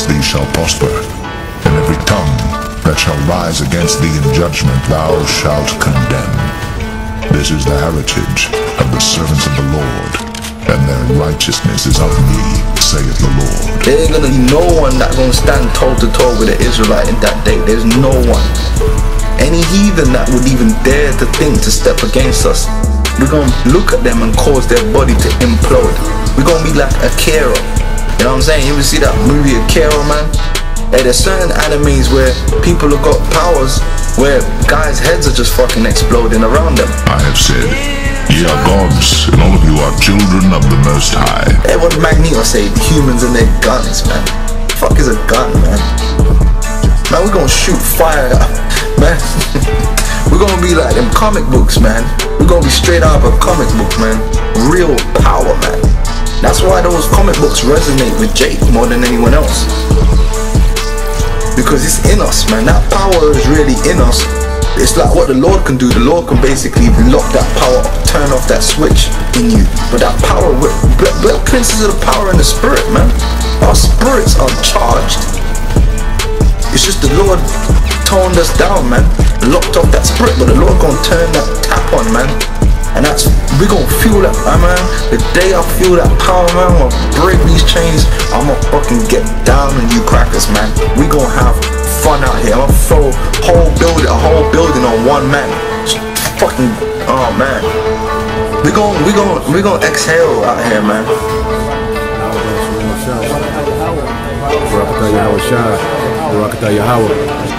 against thee shall prosper, and every tongue that shall rise against thee in judgment thou shalt condemn. This is the heritage of the servants of the Lord, and their righteousness is of me, saith the Lord. There's gonna be no one that's gonna stand toe to toe with the Israelite in that day. There's no one. Any heathen that would even dare to think to step against us, we're gonna look at them and cause their body to implode. We're gonna be like Akira. You know what I'm saying? You ever see that movie Akira, man? Hey, there's certain animes where people have got powers where guys' heads are just fucking exploding around them. I have said, Ye are gods, and all of you are children of the Most High. Hey, what did Magneto say? The humans and their guns, man. fuck is a gun, man? Man, we're gonna shoot fire, man. we're gonna be like them comic books, man. We're gonna be straight out of a comic book, man. Real power, man. That's why those comic books resonate with Jake more than anyone else. Because it's in us, man. That power is really in us. It's like what the Lord can do. The Lord can basically lock that power up, turn off that switch in you. But that power, we're, princes of the power in the spirit, man. Our spirits are charged. It's just the Lord toned us down, man. Locked off that spirit, but the Lord gonna turn that tap on, man. And that's we gonna feel that, man. The day I feel that power, man, I'm gonna break these chains. I'm gonna fucking get down on you crackers, man. We gonna have fun out here. I'm gonna throw whole building, a whole building on one man. Just fucking, oh man. We gon' we gon' we gon' exhale out here, man. Barakatah Yahweh.